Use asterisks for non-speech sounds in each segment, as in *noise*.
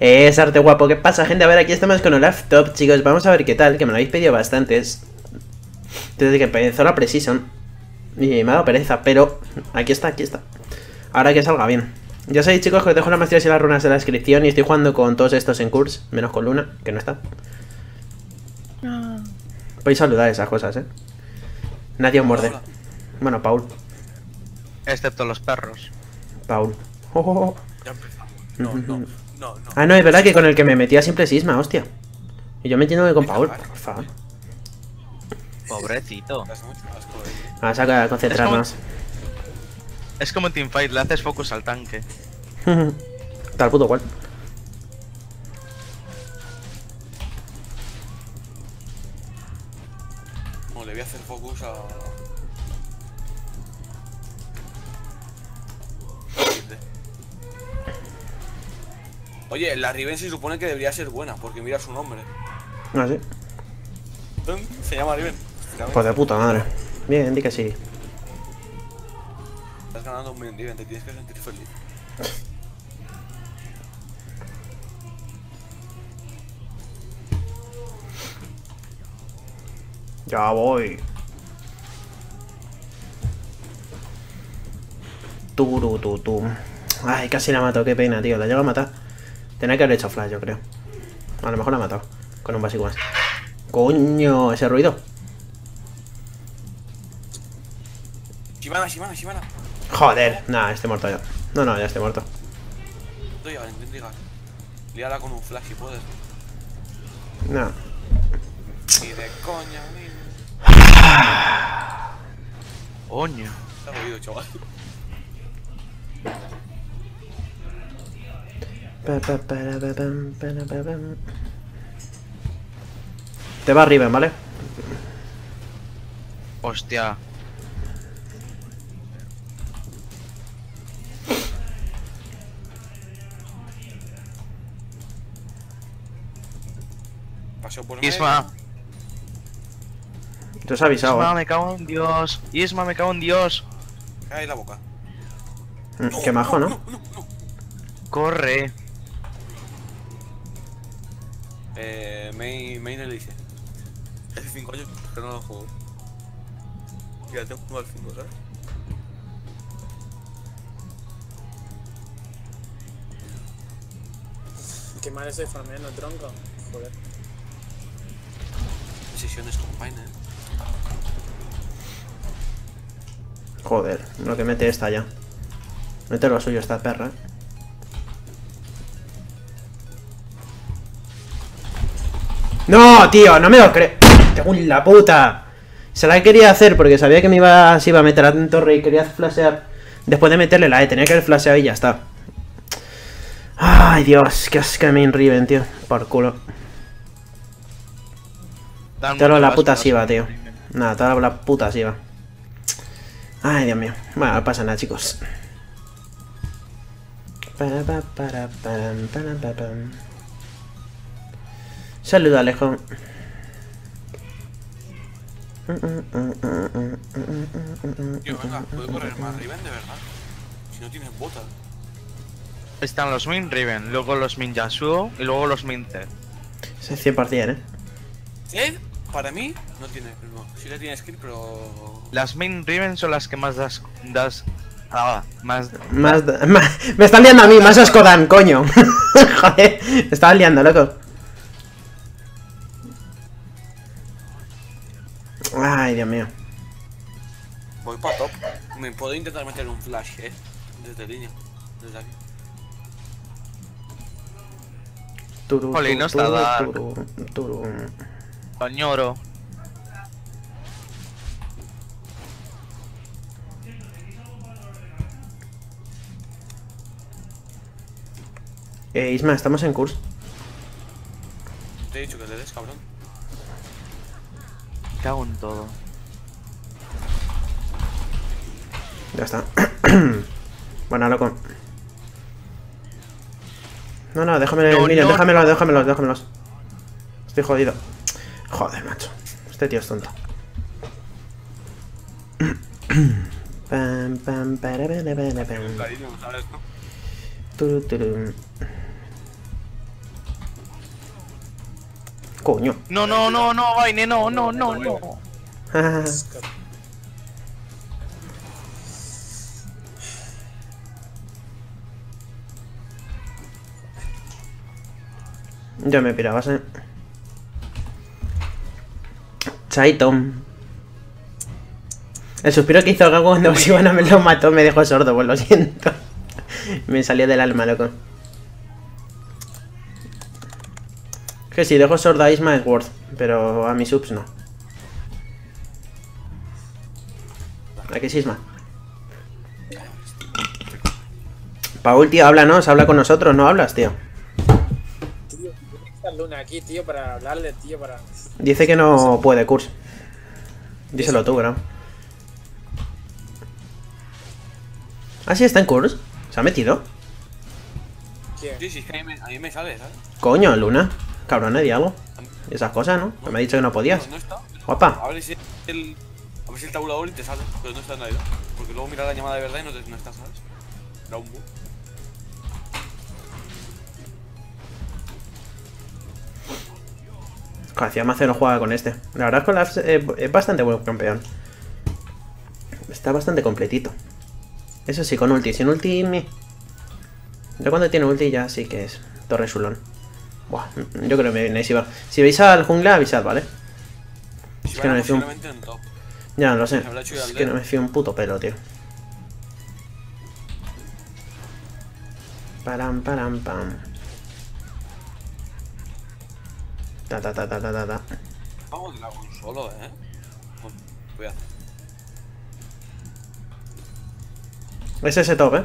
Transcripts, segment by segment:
Es arte guapo. ¿Qué pasa, gente? A ver, aquí estamos con Olaf Top, chicos. Vamos a ver qué tal, que me lo habéis pedido bastantes. Desde que empezó la Precision. Y me ha dado pereza, pero aquí está, aquí está. Ahora que salga bien. Ya sabéis, chicos, que os dejo las maestrías y las runas en la descripción. Y estoy jugando con todos estos en Kurs, menos con Luna, que no está. Podéis saludar esas cosas, eh. Nadie os. Hola. Bueno, Paul. Excepto los perros. Paul. Oh, oh, oh. Ya empezamos. No, no, *laughs* no, no. Ah, no, es verdad que con el que me metía siempre Sisma, hostia. Y yo metiéndome con Paul, por favor. Pobrecito. Das mucho asco, eh. Vamos a concentrarnos. Es como en Teamfight, le haces focus al tanque. *laughs* Tal puto cual. No, le voy a hacer focus a. Oye, la Riven se supone que debería ser buena, porque mira su nombre. Ah, sí. Se llama Riven. Pues de puta madre. Bien, di que sí. Estás ganando un million Riven, te tienes que sentir feliz. Ya voy. Turu, tu, tu. Ay, casi la mato, qué pena, tío. La llevo a matar. Tenía que haber hecho flash, yo creo. A lo mejor la ha matado. Con un básico más. Coño, ese ruido. Shivana, Shivana, Shivana. Joder, nah, estoy muerto ya. No, no, ya estoy muerto. Intento llegar, intento llegar. Líala con un flash si puedes. No. Ni de coña, ni. Coño. Has oído, chaval. Te va arriba, ¿vale? Hostia. Paseo por medio. Isma. Te has avisado, Isma, ¿eh? me cago en Dios. Isma, me cago en Dios. Cae la boca. Mm, Qué majo, ¿no? No, no, no. Corre. Eh, main, main Elise. Hace 5 años que no lo juego. Ya tengo uno al 5, ¿sabes? Qué mal estoy farmeando, tronco. Joder. Sesiones combine, eh. Joder, lo que mete esta ya. Mete lo suyo esta perra. ¡No, tío! ¡No me lo creo! ¡Tengo en la puta! Se la quería hacer porque sabía que me iba, se iba a meter a torre y quería flashear. Después de meterle la E, tenía que haber flasheado y ya está. Ay, Dios, qué asco main Riven, tío. Por culo. Te mucho la puta Siva, tío. Nada, te hablo la puta Siva. Ay, Dios mío. Bueno, no pasa nada, chicos. Para, pa, para, pam, para, pa, pam. Saluda, Alejo. Tío, venga, puedo correr más Riven de verdad. Si no tienes botas. Están los Min Riven, luego los Min Yasuo y luego los Min Zed. Es 100%, ¿eh? Zed, para mí, no tiene. No, sí le tiene skill, pero. Las Min Riven son las que más das. das ah, más. Más, más- *laughs* me están liando a mí, más asco dan, coño. *laughs* Joder, me estaban liando, loco. Ay, Dios mío. Voy para top. Me puedo intentar meter un flash, eh. Desde línea. Desde aquí. Turu, Jolín, no está turu, Dark. turu, turu. Añoro. Eh, Isma, estamos en curso. Te he dicho que le des, cabrón. Cago en todo. Ya está. *clears throat* bueno, loco. No, no, déjame el No, minion, no, déjamelos, no. déjamelos, déjamelos. Estoy jodido. Joder, macho. Este tío es tonto. *clears throat* Pam, pam, para, para, para, pam. Coño. No, no, no, no, Vaine, no, no, no, no. *laughs* Ya me pirabas, eh. Chaito. El suspiro que hizo Gago cuando Sivana me lo mató me dejó sordo, pues lo siento. *laughs* me salió del alma, loco. Que si dejo sordo a Isma es worth, pero a mis subs no. ¿A qué es Isma? Paul, tío, háblanos, habla con nosotros, no hablas, tío. Tío, esta luna aquí, tío, para hablarle, tío, para. Dice que no puede, Kurs. Díselo tú, bro. Ah, sí, está en Kurs. ¿Se ha metido? ¿Quién? Sí, sí, que a mí me sale, ¿sabes? Coño, Luna. Cabrón, di algo. Y esas cosas, ¿no? Que me ha dicho que no podías. No, no está. Guapa. A ver si el, a ver si el tabulador y te sale, pero no está en nadie. Porque luego mira la llamada de verdad y no, te, no está, ¿sabes? Era un bug. Hacía más no juega con este. La verdad es que eh, es bastante buen campeón. Está bastante completito. Eso sí, con ulti. Sin ulti... me- Ya cuando tiene ulti ya sí que es Torre Sulón. Buah, yo creo que me viene si va. Si veis al jungla, avisad, ¿vale? Si Es que no me fío un-. Ya, lo sé. Es que no me fío un puto pelo, tío. Param, param, pam. Ta, ta, ta, ta, ta, ta, ta. Vamos dragón solo, eh. Cuidado. Es ese top, ¿eh?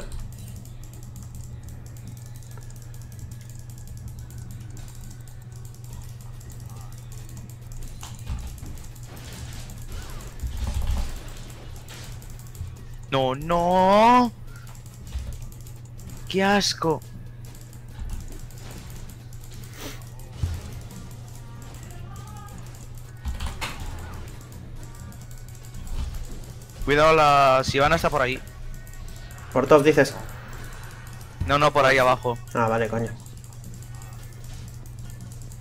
No, no. Qué asco. Cuidado, la Sivana está por ahí. Por top dices. No, no, por ahí abajo. Ah, vale, coño.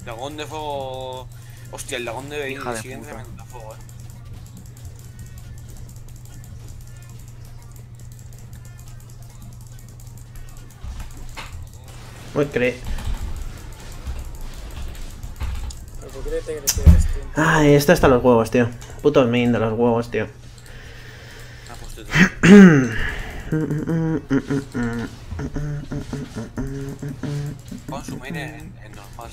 Dragón de fuego. Hostia, el dragón de Hija de siguiente puta. tremendo fuego, eh. Uy, cree. Ay, esto está los huevos, tío. Puto main de los huevos, tío. Te Pon su main en, en normal.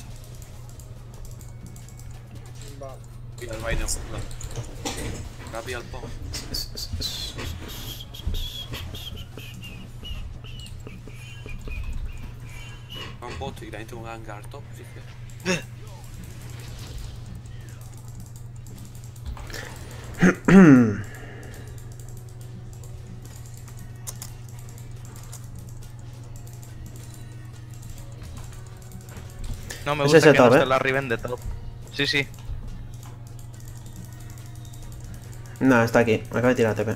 Y el vaina Rápido al pop. Un bot y también tengo un hangar top, así que. No, me Es gusta ese que no top, esté ¿eh? la Riven de top. Sí, sí. No, está aquí. Me acaba de tirar TP.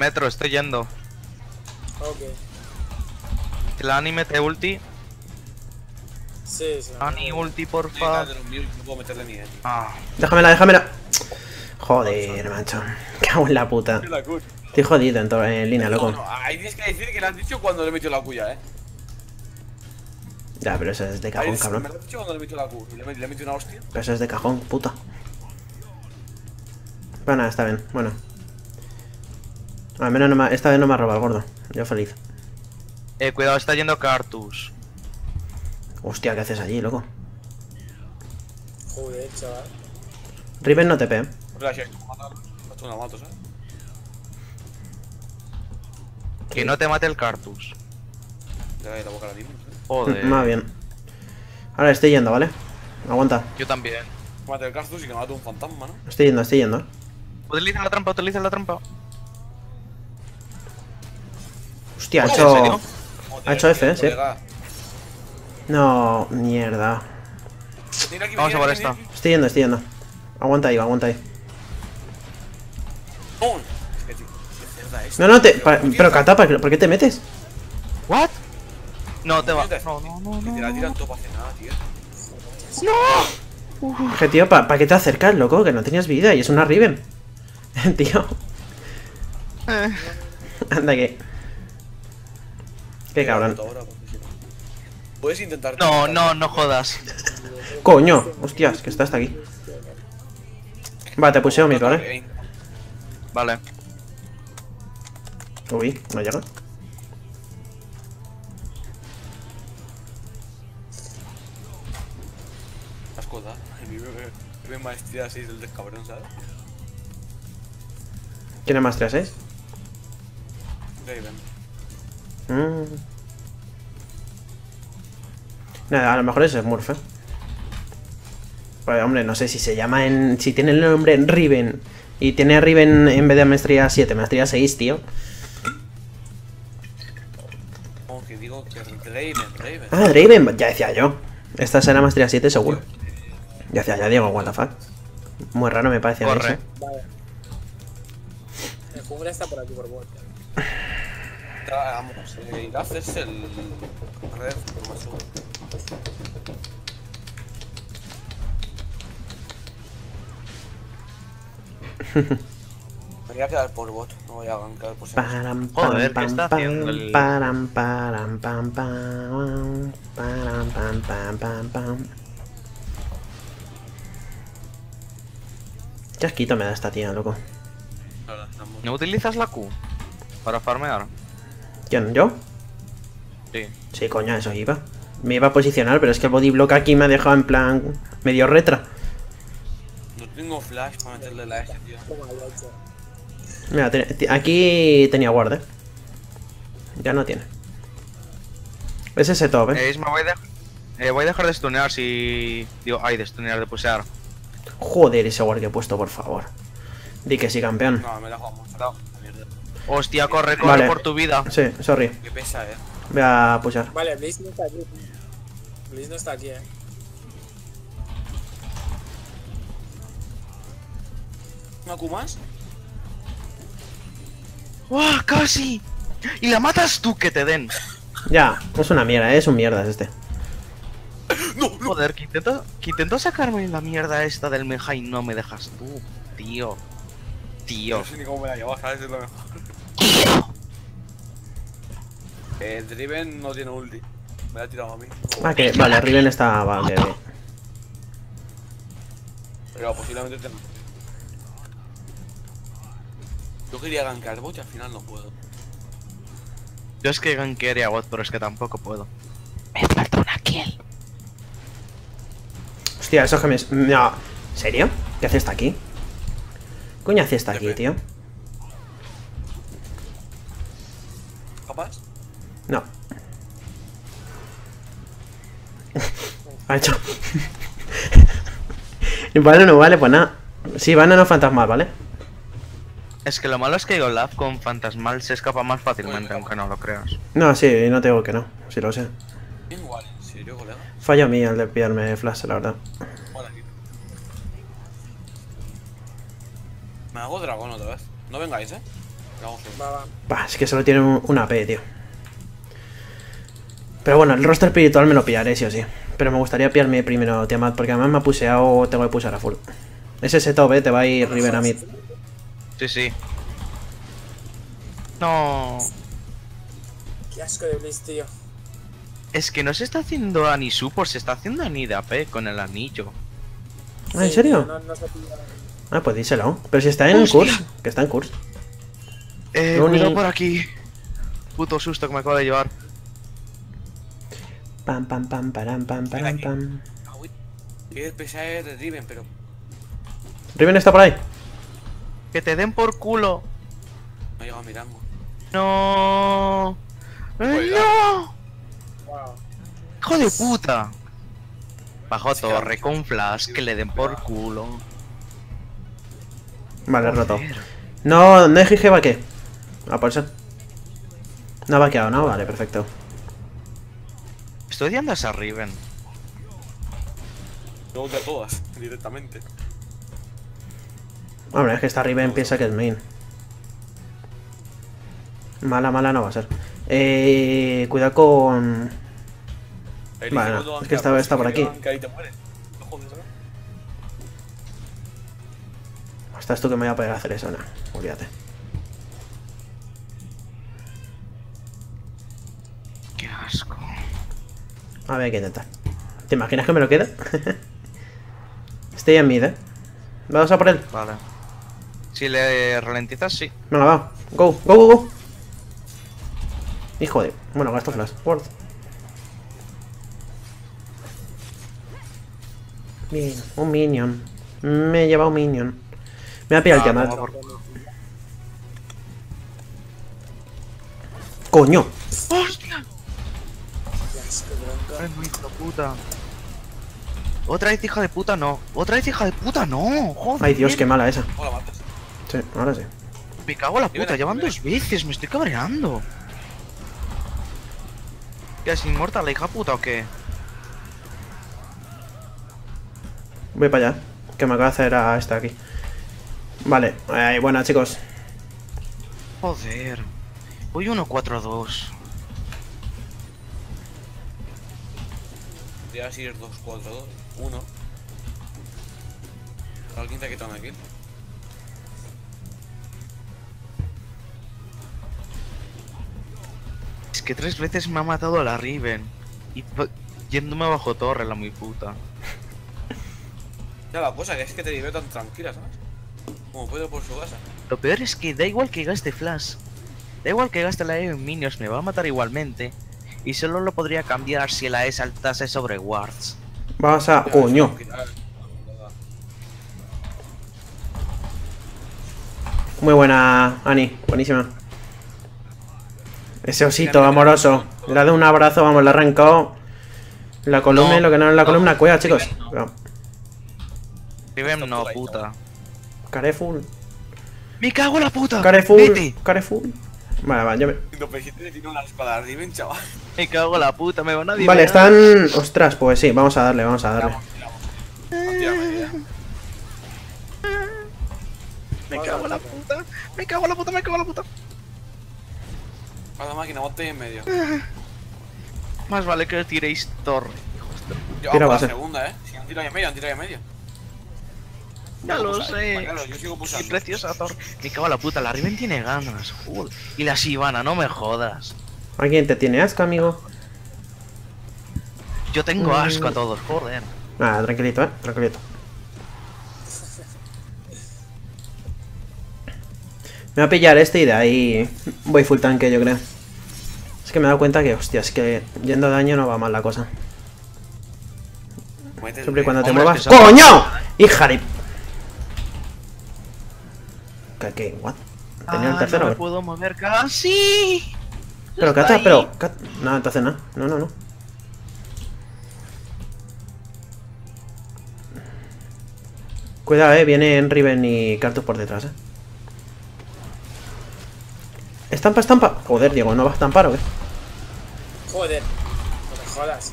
Metro, estoy yendo. Ok. El anime te ulti. Sí, sí. Ani ulti, porfa. de los míos, no puedo meterle ni eh. Ah. Déjamela, déjamela. Joder, macho. *laughs* Cago en la puta. La. Estoy jodido en, en línea, No, loco. no, ahí tienes que decir que le has dicho cuando le metió la cuya, eh. Ya, pero eso es de Ahí cajón, Me cabrón. lo has dicho cuando le metió la Q. Y le, met- le metió una hostia. Pero eso es de cajón, puta. Nada, está bien. Bueno. Al menos no me ha- esta vez no me ha robado el gordo. Yo feliz. Eh, cuidado, está yendo Cartus. Hostia, ¿qué haces allí, loco? Joder, chaval. Riven no te pe. Eh. Que no te mate el Cartus. Ya la boca la dimos, eh. Joder. Más bien. Ahora estoy yendo, ¿vale? Aguanta. Yo también. Mate el Cartus y que mate un fantasma, ¿no? Estoy yendo, estoy yendo. Utiliza la trampa, utiliza la trampa. Hostia, ha Oh, ¿en hecho... Ha hecho F, eh, sí. No, mierda. Vamos a por esta. Estoy yendo, estoy yendo. Aguanta ahí, aguanta ahí. Es que, tío, qué cerda es. No, no, te, pa- ¿por qué pero Cata, ¿por qué te metes? ¿What? No, te va. ¿Qué te- No, no, no, Que te la no. tiran nada, tío. Que tío, ¿para qué te acercas, loco? Que no tenías vida y es una Riven. *laughs* tío, Eh. anda que. Qué cabrón. Puedes intentar. No, no, no jodas. Coño, hostias, que está hasta aquí. Va, te puseo mid, ¿vale? Vale. Uy, no llega. Asco da. A mí me, me, me maestría 6 del del cabrón, ¿sabes? ¿Tiene más 3, 6? Raven. Mm. Nada, a lo mejor es Smurf, ¿eh? Pues, hombre, no sé si se llama en... Si tiene el nombre en Riven y tiene Riven en vez de maestría 7, maestría 6, tío. Como que digo que Raven, Raven. Ah, Draven, ya decía yo. Esta será maestría 7 seguro. Ya decía ya, Diego, what the fuck. Muy raro me parece Corre. Vale. El jungla está por aquí por. Tra- Vamos, eh, a hacerse el red por más Me voy a quedar por bot, no voy a gankar por. Param, pam, Joder, ¿qué pam, está pam, haciendo el- Param, param, pam, pam, param, pam, pam, pam, pam. Qué asquito me da esta tía, loco. ¿No utilizas la Q? Para farmear. ¿Quién? ¿Yo? Sí. Sí, coño, eso iba. Me iba a posicionar, pero es que el body block aquí me ha dejado en plan medio retra. No tengo flash para meterle la S, tío. Mira, aquí tenía guardia. Ya no tiene. Es ese top, eh. Eh, Isma, voy, de... eh, voy a dejar de stunear si... Digo, ay, de stunear, de pusear. Joder, ese guard que he puesto, por favor. Di que sí, campeón. No, me la jugamos. Hostia, corre, corre Vale. por tu vida. Sí, sorry. Qué pesa, eh. Voy a pushar. Vale, Blaze no está aquí. Blaze no está aquí, eh. ¿Una Q más? ¡Guau, casi! Y la matas tú, que te den. Ya, es una mierda, es un mierda este. Joder, que intento, que intento sacarme la mierda esta del meja y no me dejas tú, tío. Tío. No sé ni cómo me la llevo, ¿sabes? Es lo mejor. Eh, Driven no tiene ulti. Me la ha tirado a mí. Ah, que vale, Riven está. Vale, vale. Pero posiblemente tenga. Yo quería gankar bot y al final no puedo. Yo es que gankearía bot, pero es que tampoco puedo. Me falta una kill. Hostia, eso que me. No. ¿Serio? ¿Qué hace esta aquí? ¿Qué coño hace esta aquí, tío? ¿Capaz? No. ha hecho. *laughs* vale, no vale, pues nada. Sí, van a no fantasmal, ¿vale? Es que lo malo es que Olaf con Fantasmal se escapa más fácilmente, aunque no lo creas. No, sí, no te digo que no. Sí lo sé. Igual, ¿en serio, colega? Fallo mío el de pillarme flash, la verdad. Me hago dragón otra vez. No vengáis, eh. Bah, es que solo tiene un, una AP, tío. Pero bueno, el rostro espiritual me lo pillaré, sí o sí. Pero me gustaría pillarme primero Tiamat, porque además me ha puseado, tengo que pusar a full. Es ese top, eh, te va a ir Riven a mid. Sí, sí. No. Qué asco de Blaze, tío. Es que no se está haciendo Anisu, pues se está haciendo Ani de AP con el anillo. Ah, ¿en serio? No, no se. Ah, pues díselo. Pero si está en Hostia. curso, que está en curso. Eh, Luni. cuidado por aquí. Puto susto que me acabo de llevar. Pam, pam, pam, param, pam, param, pam. Ah, pesa es de Driven, pero. Riven está por ahí. Que te den por culo. No llega a mi rango. No. ¡Eh, Cuidado. ¡No! Wow. ¡Hijo de puta! Bajo Sí, torre claro. con flash, que le den por culo. Vale, roto. Joder. No, no es GG va qué. Ah, por eso. No ha vaqueado, ¿no? Vale, perfecto. Estoy odiando a esa Riven. No de todas, *laughs* directamente. Hombre, es que esta Riven piensa que es main. Mala, mala no va a ser. Eh, cuidado con... Vale, cuando es que está- pues, está por aquí. No ¿no? Estás tú que me voy a poder hacer eso, no. Olvídate. Qué asco. A ver, hay que intentar. ¿Te imaginas que me lo queda? *laughs* Estoy en mid, eh. Vamos a por él. Vale. Si le ralentizas, sí. Venga, va. Go, go, go, go. Hijo de. Bueno, gasto flash. Word. Bien, un minion. Me he llevado un minion. Me ha pillado el Ah, Tiamat. por- ¡Coño! ¡Hostia! Puta. Otra vez hija de puta, no. Otra vez hija de puta, no. Joder. Ay, Dios, qué mala esa. Sí, ahora sí. Me cago en la puta, ya van dos veces, me estoy cabreando. ¿Qué es inmortal la hija puta o qué? Voy para allá. Que me acaba de hacer a esta aquí. Vale, eh, buena chicos. Joder. Voy 1-4-2. Voy a ir 2, 4, 2, 1. Alguien te ha quitado una kill. Que tres veces me ha matado la Riven. Y yéndome bajo torre, la muy puta. Ya la cosa, que es que te vive tan tranquila, ¿sabes? Como puedo por su casa. Lo peor es que da igual que gaste flash. Da igual que gaste la E en minions, me va a matar igualmente. Y solo lo podría cambiar si la E saltase sobre wards. Vamos a. ¡Coño! Muy buena, Ani. Buenísima. Ese osito amoroso. Le ha dado un abrazo, vamos, le ha arrancado la columna No, y lo que no es la no, columna cueva, chicos. Riven no. Puta. Careful. ¡Me cago en la puta! Careful. ¡Vete! Careful. Vale, vale, yo me... No, pero si te tiene una espada de Riven, chaval. Me cago en la puta, me van a Vale, están... Ostras, pues sí, vamos a darle, vamos a darle. Me cago en la puta. Me cago en la puta, me cago en la puta. A la máquina, bote en medio. Más vale que tiréis torre. Yo Tira hago la segunda, eh. Si han tirado ahí en medio, han tirado ahí en medio. Ya lo Pulsa, sé. Claro, yo sigo Qué preciosa torre. Me cago en la puta, la Riven tiene ganas. Joder. Y la Sivana, no me jodas. ¿Alguien te tiene asco, amigo? Yo tengo Mm. asco a todos, joder. Nada, tranquilito, eh, tranquilito. Me voy a pillar este y de ahí voy full tanque, yo creo. Es que me he dado cuenta que, hostia, es que yendo a daño no va mal la cosa. Siempre cuando te muevas. ¡Coño! ¡Hija de... ¿Qué? qué? ¿What? Tenía el Ah, tercero. no me puedo mover casi. Pero, Cata, pero... Cat- No, entonces no. No, no, no. Cuidado, eh. Vienen Riven y Cartus por detrás, eh. Estampa, estampa. Joder, Diego, ¿no vas a estampar o qué? Joder. No me jodas.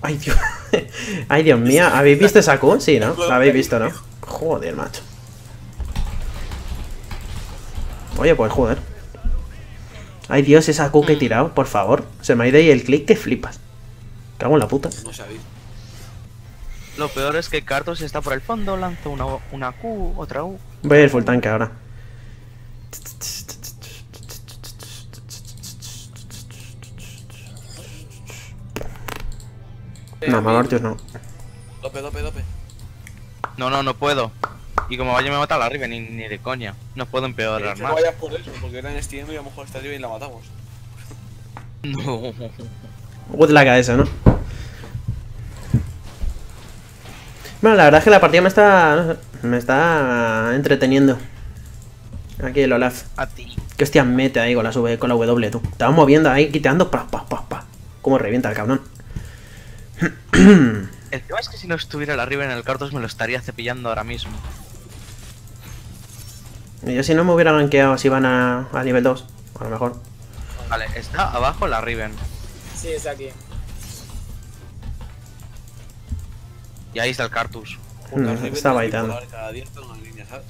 Ay, Dios. *laughs* Ay, Dios mío. ¿Habéis visto esa Q? Sí, ¿no? La habéis visto, ¿no? Joder, macho. Oye, pues joder. Ay, Dios, esa Q que he tirado, por favor. Se me ha ido ahí el clic que flipas. Cago en la puta. No sabéis. Lo peor es que Cartos está por el fondo, lanza una, una Q, otra U. Voy a ir full tanque ahora. No, Manortius no. Dope, dope, dope. No, no, no puedo. Y como vaya me mata la Riven, ni, ni de coña. No puedo empeorar no más. vayas por eso, porque era en Steam y a lo mejor está arriba y la matamos. No. Good luck a eso, ¿no? Bueno, la verdad es que la partida me está. no sé, me está entreteniendo. Aquí el Olaf. A ti. Que hostia mete ahí con la, sube, con la W, tú. Te vas moviendo ahí, quiteando. Pa, pa, pa, pa. Cómo revienta el cabrón. *clears throat* El tema es que si no estuviera la Riven en el Cartos me lo estaría cepillando ahora mismo. Y yo si no me hubiera gankeado si van a, a nivel 2. A lo mejor. Vale, está abajo la Riven. Sí, está aquí. Y ahí está el Cartus. Porque Mm, está es baitando. bipolar, Cada día está en una línea, ¿sabes?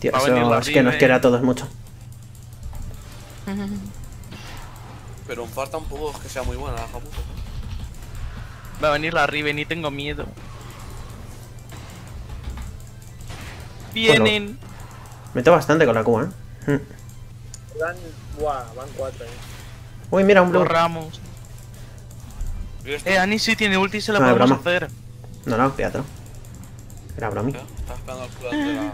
Tío, eso es que nos quiere a todos mucho. *laughs* Pero un par tampoco es que sea muy buena la japuta. ¿no? Va a venir la Riven y tengo miedo. Vienen. Meto bastante con la Q, ¿eh? Van, buah, van cuatro, eh. Uy, mira, un blue. Corramos. Eh, Annie sí tiene ulti y se la No, de podemos broma. hacer. No, no, fíjate. Era Está esperando de la...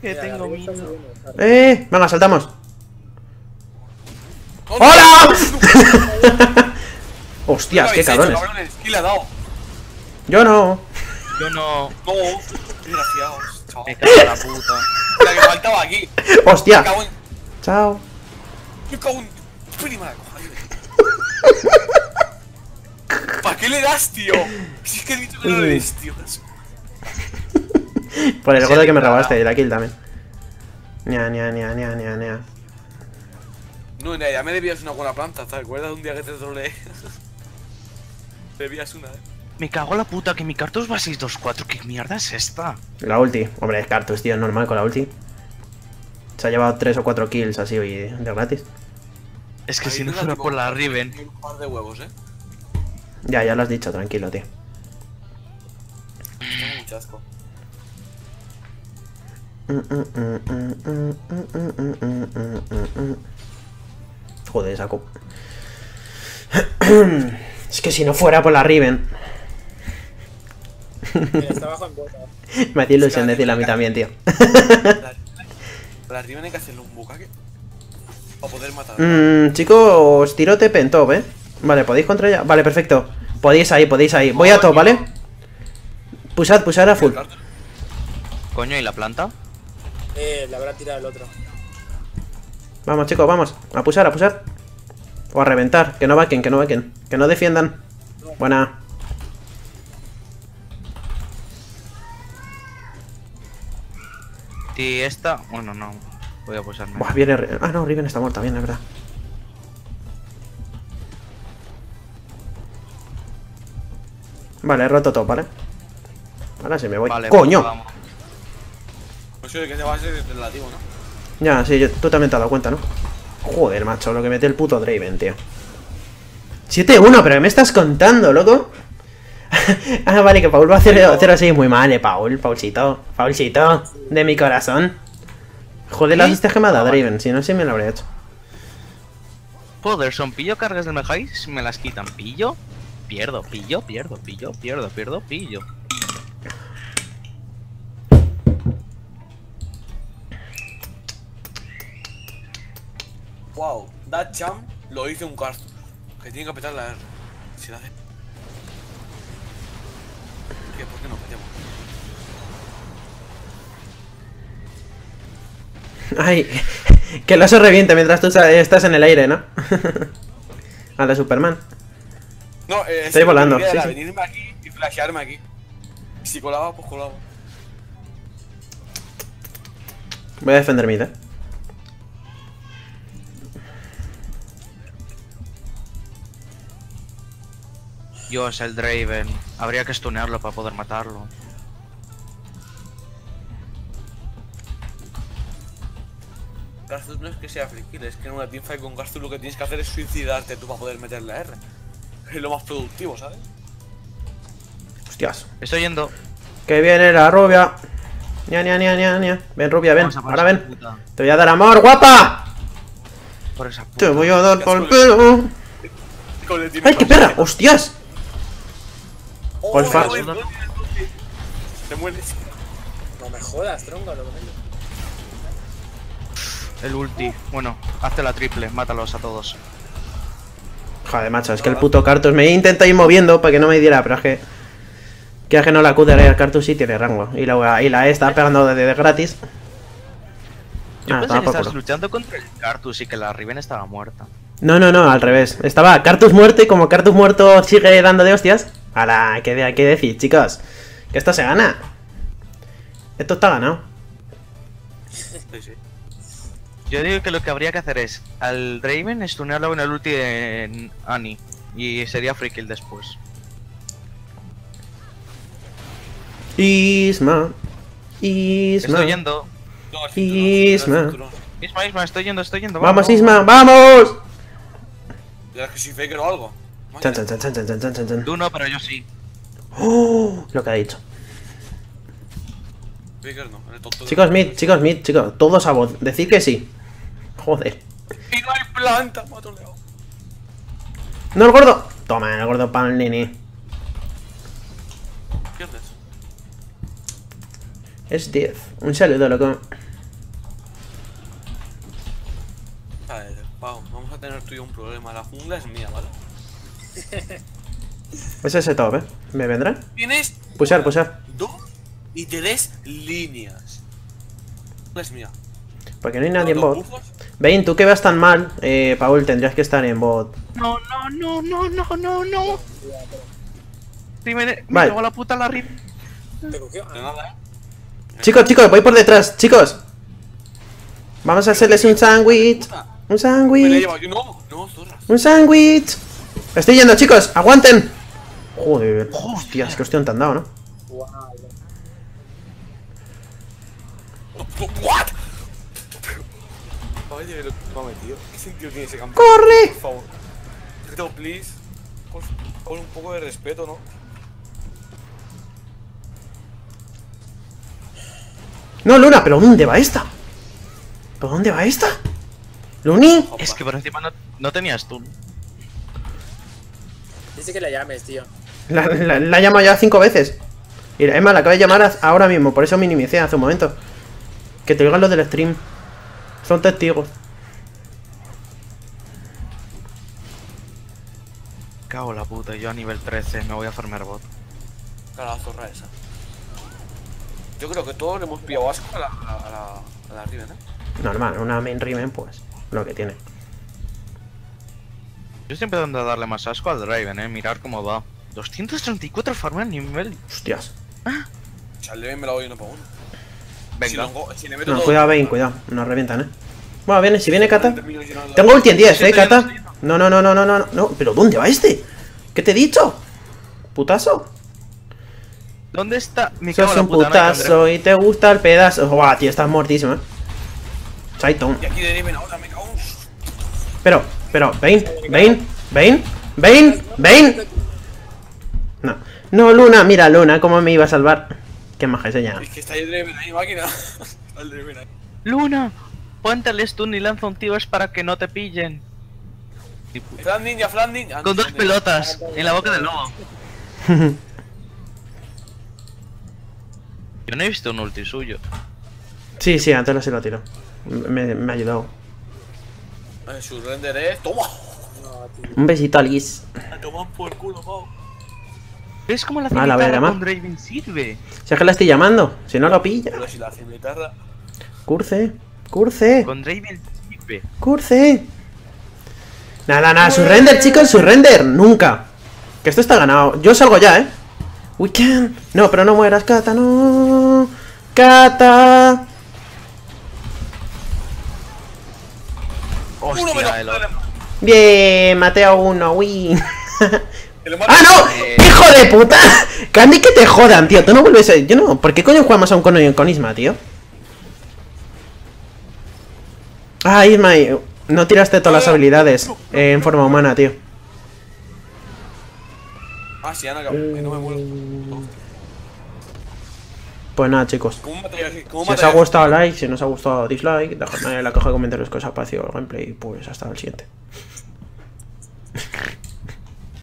Que Mira, tengo miedo. ¡Eh! Venga, saltamos. ¡Oh, ¡Hola! *laughs* Hostias, qué cabrones. ¿Quién le ha dado? Yo no. Yo no. No, desgraciados, chaval. Me cago en la puta. La que faltaba aquí. ¡Hostia! Chao. Me cago en. Prima, cojones. ¿Para qué le das, tío? Si es que he dicho que no le des, tío. Por el gol que me robaste y la kill también. Nia, nia, nia, nia, nia, nia. No, ya me debías una buena planta, ¿te acuerdas de un día que te troleé? *laughs* debías una, eh. Me cago en la puta que mi cartus va 624. ¿Qué mierda es esta? La ulti. Hombre, es Cartus, tío, es normal con la ulti. Se ha llevado 3 o 4 kills así hoy de gratis. Es que Ahí si no fuera por la. Riven. Un par de huevos, eh. Ya, ya lo has dicho, tranquilo, tío. Tengo mucho asco. Joder, saco. *clears throat* Es que si no fuera por la Riven, Mira, está abajo en bota. *laughs* me hacía ilusión decirlo a mí también, tío. La, *laughs* la Riven hay que hacerle un bucaque. Para poder matar. Mm, chicos, tiro TP en top, ¿eh? Vale, ¿podéis contra ella? Vale, perfecto. Podéis ahí, podéis ahí. Voy a top, ¿vale? Pusad, pusad a full. Coño, ¿y la planta? Eh, le habrá tirado el otro. Vamos, chicos, vamos. A pusar, a pusar. O a reventar. Que no vaquen, que no vaquen. Que no defiendan. Buena. Y esta. Bueno, no. Voy a posarme. Buah, viene... Ah, no, Riven está muerta, bien, es verdad. Vale, he roto top, ¿vale? Ahora sí me voy. Vale, ¡Coño! pues vamos. Pues sí, que se va a ser relativo, ¿no? Ya, sí, yo- tú también te has dado cuenta, ¿no? Joder, macho, lo que mete el puto Draven, tío. 7-1, pero ¿qué me estás contando, loco? *laughs* ah, vale, que Paul va a hacer 0-6 muy mal, eh, Paul, Paulcito, Paulcito, de mi corazón. Joder, las ¿Sí? este gemada, Ah, vale. Draven, si no, sí me lo habría hecho. Joder, son pillo cargas del Mejáis, me las quitan. ¿Pillo? Pierdo, pillo, pierdo, pillo, pierdo, pierdo, pillo. Wow, that champ lo hizo un Cartus. Que tiene que petar la R. Si la hace. ¿Qué? ¿Por qué no metemos? Ay, que el oso reviente mientras tú estás en el aire, ¿no? *laughs* A la Superman. No, eh, Estoy volando, mi sí, sí. venirme aquí y flashearme aquí. Si colaba, pues colaba. Voy a defender mid, eh. Dios, el Draven. Habría que stunearlo para poder matarlo. No es que sea friki, es que en una teamfight con Cartus lo que tienes que hacer es suicidarte tú para poder meter la R. Es lo más productivo, ¿sabes? Hostias. Estoy yendo. Que viene la rubia. Nia, nia, nia, nia, nia. Ven, rubia, ven. Por Ahora ven. puta. Te voy a dar amor, guapa. Por esa puta. Te voy a dar por el pelo. ¡Ay, qué perra! ¡Hostias! Oh, no. Te mueres. No me jodas, tronco, lo meto. El ulti. Bueno, hazte la triple, mátalos a todos. Joder, macho, es que el puto Cartus me intenta ir moviendo para que no me diera, pero es que. Que es que no la acude al Cartus sí tiene rango. Y la, y la E está pegando de, de gratis. Yo Ah, pensé toma que por estabas culo. luchando contra el Cartus y que la Riven estaba muerta. No, no, no, al revés. Estaba Cartus muerto y como Cartus muerto sigue dando de hostias. Ala, ¿qué, de- qué decir, chicos? Que esto se gana. Esto está ganado. Sí, sí. Yo digo que lo que habría que hacer es al Draven stunearlo en el ulti de Annie. Y sería free kill después. Isma. Isma. Estoy yendo. Isma. Isma, Isma, estoy yendo, estoy yendo. Vamos, Isma, vamos. ¿Dirás que soy faker o algo? Chan, chan, chan, chan, chan, chan, chan. Tú no, pero yo sí. Oh, lo que ha dicho. Faker no, el de- Chicos, mid, chicos, mid, chicos. Todos a voz. Decid que sí. Joder. Y no hay planta, me ha troleado. No, el gordo. Toma, el gordo para el nene. ¿Qué haces? Es 10. Un saludo, loco. A ver, Pau, vamos a tener tú y un problema. La jungla es mía, ¿vale? *laughs* Es ese top, eh. ¿Me vendrá? Tienes. Pushar, una, pushar. Dos y tres líneas. La jungla es mía. Porque no hay nadie en bot. Vein, tú que vas tan mal, eh, Paul, tendrías que estar en bot. No, no, no, no, no, no, no. Sí, me, me Vale. la puta la rip. ¿Te cogió? De nada, eh. Chicos, chicos, voy por detrás, chicos. Vamos a hacerles un sándwich. Un sándwich. No, no. Un sándwich. Estoy yendo, chicos, aguanten. Joder, hostias, que hostia te han dado, ¿no? guau. ¿What? Oye, lo que me ha metido. ¿Qué sentido tiene ese campo? ¡Corre! Por favor. Respeto, please. Por favor, un poco de respeto, ¿no? No, Luna, pero ¿dónde va esta? ¿Pero dónde va esta? ¿Luni? Es que por encima no, no tenías tú. Dice que la llames, tío. La, la, la he llamado ya cinco veces. Y es más, la acabo de llamar ahora mismo, por eso minimicé hace un momento. Que te digan los del stream. Son testigos. Cago la puta, yo a nivel 13 me voy a farmar bot. Cara, la zorra esa. Yo creo que todos le hemos pillado asco a la, a la, a Riven, ¿eh? Normal, una main riven, pues, lo que tiene. Yo estoy empezando a darle más asco al Draven, eh. Mirar cómo va. 234 farm a nivel. O Hostias. sea, el Leven me la doy uno para uno. Venga. lo, si le meto No, todo- cuidado, Bane, cuidado. Nos revientan, eh. Bueno, viene, si viene Kata. Tengo ulti en 10, Sí, eh, Kata. No, no, no, no, no, no, no. Pero ¿dónde va este? ¿Qué te he dicho? ¿Putazo? ¿Dónde está? Me Sos un puta, putazo y te gusta el pedazo. Buah, tío, estás mortísimo, eh. Saiton. Y aquí de Riven ahora me cago en... Pero, pero, Bane, Bane, Bane, Bane, Bane. No, no, Luna, mira, Luna, cómo me iba a salvar. Qué maja es ella. Es que está el Riven ahí, máquina. *laughs* Está el Riven ahí. Luna, ponte el stun y lanza un tío es para que no te pillen. Flan Ninja, Flan Ninja. Con dos pelotas en la boca del lobo. *laughs* Yo no he visto un ulti suyo. Sí, sí, antes se lo tiro. Me, me ha ayudado. Su render es... ¡Toma! Un besito a Liz. A tomar por culo, Pau. ¿Ves cómo la Ah, cimitarra llamar. con Draven sirve? Si es que la estoy llamando, si no lo pilla. Pero si la cimitarra... Curce, curce, Con Draven sirve. curce. Nada, nada, su render, chicos, su render. Nunca. Que esto está ganado. Yo salgo ya, eh. We can. No, pero no mueras, Kata, no. Kata. Hostia, Bien, maté a uno, win. *laughs* ¡Ah, no! ¡Hijo de puta! *laughs* Candy, que te jodan, tío. Tú no vuelves a... Yo no... ¿Por qué coño jugamos a un con, con Isma, tío? Ah, Isma, no tiraste todas las habilidades eh, en forma humana, tío. Ah, sí, Ana, cabrón. que no me muero. Pues nada, chicos. ¿Cómo mataría? ¿Cómo Si os ha gustado like, si no os ha gustado dislike, dejadme en la caja de comentarios que os ha parecido el gameplay, pues hasta el siguiente. *laughs*